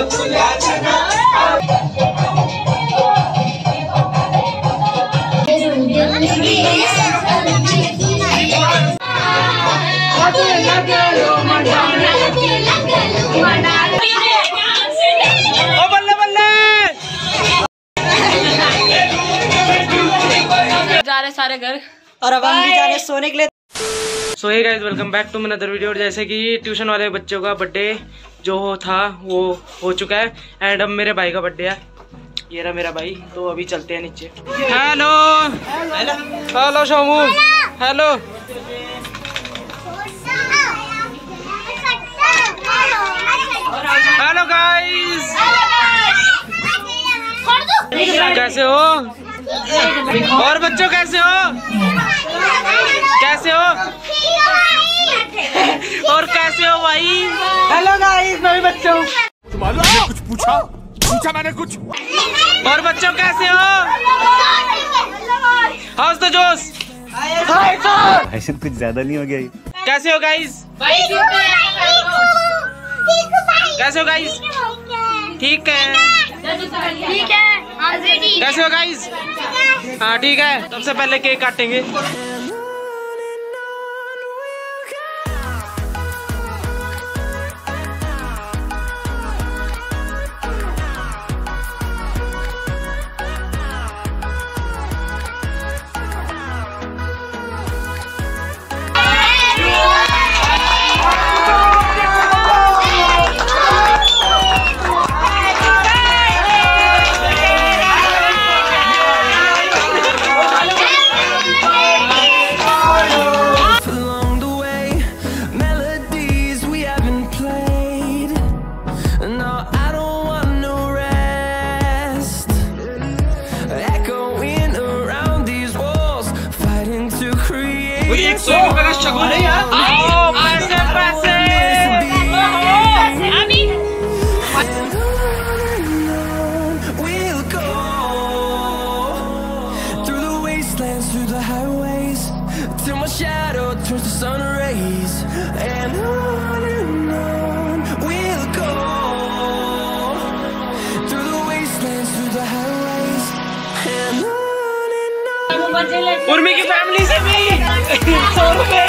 ओ बल्ले बल्ले जा रहे सारे घर। और अब हम भी जा रहे सोने के लिए। So hey guys welcome back to my other video और जैसे कि ट्यूशन वाले बच्चों का बर्थडे जो था वो हो चुका है। एंड अब मेरे भाई का बर्थडे है। ये रहा मेरा भाई। तो अभी चलते हैं नीचे। Hello hello Shomu hello hello guys कैसे हो? और बच्चों कैसे हो? भाई। हेलो गाइस मैं भी बच्चा कुछ पूछा? पूछा मैंने कुछ? और बच्चों कैसे हो? हाउस द जोश ऐसे कुछ ज़्यादा नहीं हो गया कैसे हो गाइस कैसे हो गाइस ठीक है। ठीक है। कैसे हो गाइस हाँ ठीक है। सबसे पहले केक काटेंगे। सौ रुपए का शगुन है यार उर्मी की फैमिली से भी। सौ रुपए।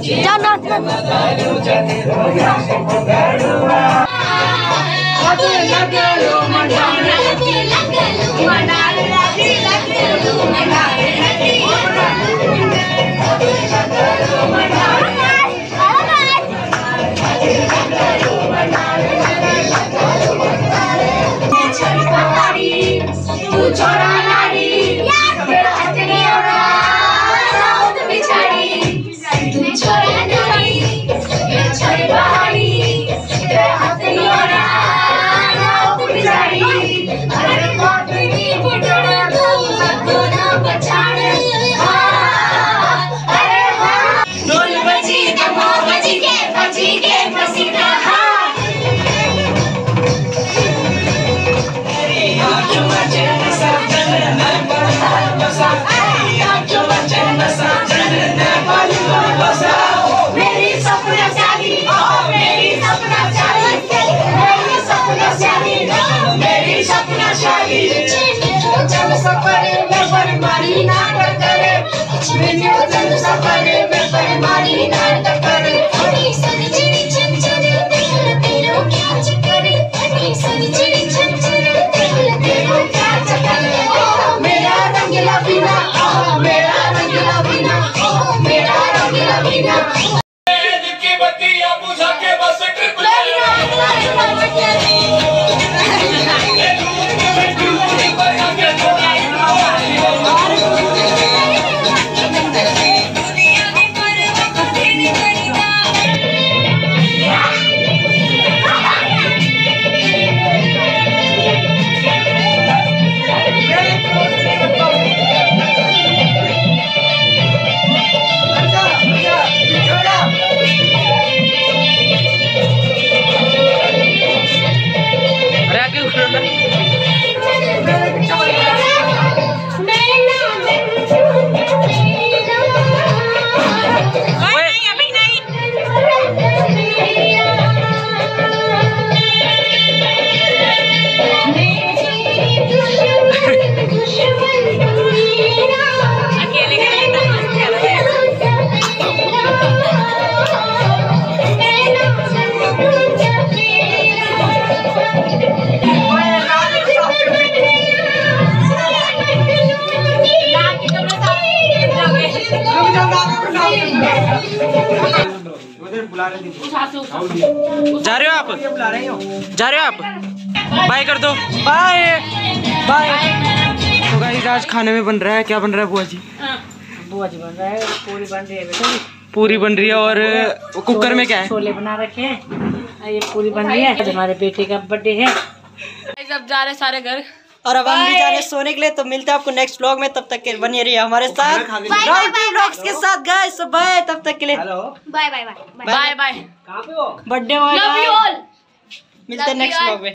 छोड़ा Remember, money, not the जा रहे हो आप? जा रहे हो आप? बाय कर दो। बाय बाय तो गाइस आज खाने में बन रहा है क्या बन रहा है बुआ जी? बुआ जी बन रहा है पूरी बन रही है बेटा। पूरी बन रही है और कुकर में क्या है? छोले बना रखे हैं। ये पूरी बन रही है। हमारे बेटे का बर्थडे है। अब जा रहे सारे घर। और अब हम भी जा रहे हैं सोने के लिए तो मिलते हैं आपको नेक्स्ट ब्लॉग में तब तक के बनिए रहिए हमारे साथ। राहुल व्लॉग्स के साथ गाइस बाय तब तक के लिए। Bye bye bye bye bye birthday होगा लव यू ऑल मिलते हैं नेक्स्ट ब्लॉग में।